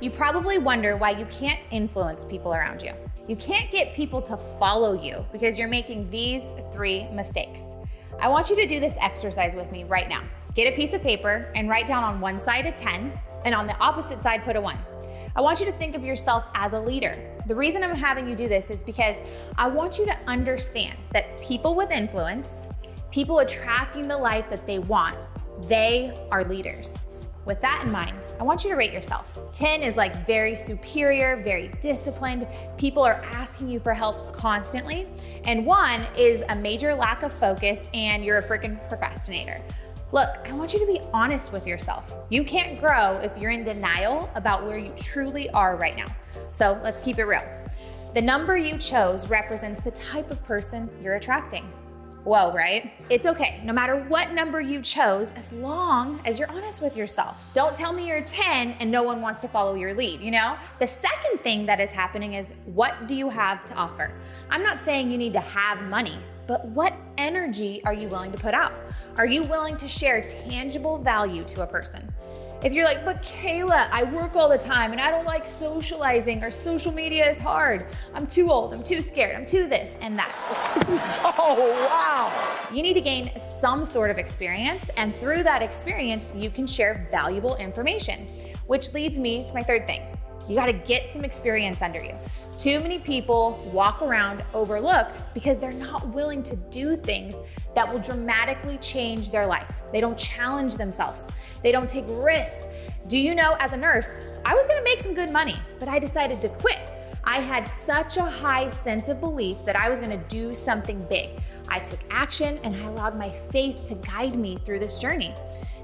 You probably wonder why you can't influence people around you. You can't get people to follow you because you're making these three mistakes. I want you to do this exercise with me right now. Get a piece of paper and write down on one side a 10 and on the opposite side put a 1. I want you to think of yourself as a leader. The reason I'm having you do this is because I want you to understand that people with influence, people attracting the life that they want, they are leaders. With that in mind, I want you to rate yourself. 10 is like very superior, very disciplined. People are asking you for help constantly. And one is a major lack of focus and you're a freaking procrastinator. Look, I want you to be honest with yourself. You can't grow if you're in denial about where you truly are right now. So let's keep it real. The number you chose represents the type of person you're attracting. Whoa, right? It's okay, no matter what number you chose, as long as you're honest with yourself. Don't tell me you're 10 and no one wants to follow your lead, you know? The second thing that is happening is what do you have to offer? I'm not saying you need to have money, but what energy are you willing to put out? Are you willing to share tangible value to a person? If you're like, but Cayla, I work all the time and I don't like socializing or social media is hard. I'm too old, I'm too scared, I'm too this and that. oh, wow. You need to gain some sort of experience, and through that experience, you can share valuable information, which leads me to my third thing you got to get some experience under you. Too many people walk around overlooked because they're not willing to do things that will dramatically change their life. They don't challenge themselves, they don't take risks. Do you know, as a nurse, I was gonna make some good money, but I decided to quit. I had such a high sense of belief that I was gonna do something big. I took action and I allowed my faith to guide me through this journey.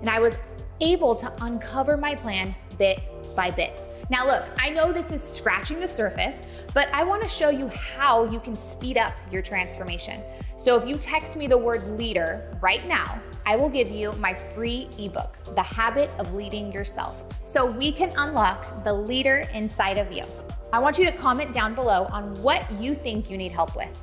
And I was able to uncover my plan bit by bit. Now look, I know this is scratching the surface, but I wanna show you how you can speed up your transformation. So if you text me the word leader right now, I will give you my free ebook, The Habit of Leading Yourself, so we can unlock the leader inside of you. I want you to comment down below on what you think you need help with.